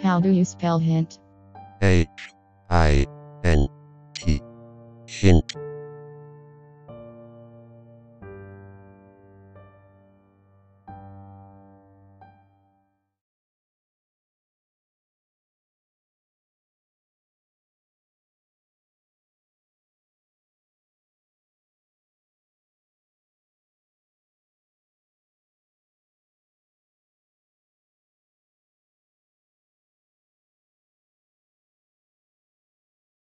How do you spell hint? H I N T. Hint.